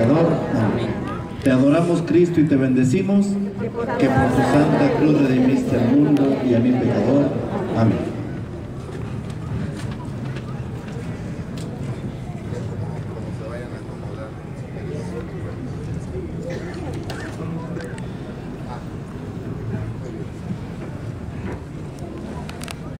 Amén. Te adoramos Cristo y te bendecimos, que por tu santa cruz redimiste al mundo y a mi pecador. Amén.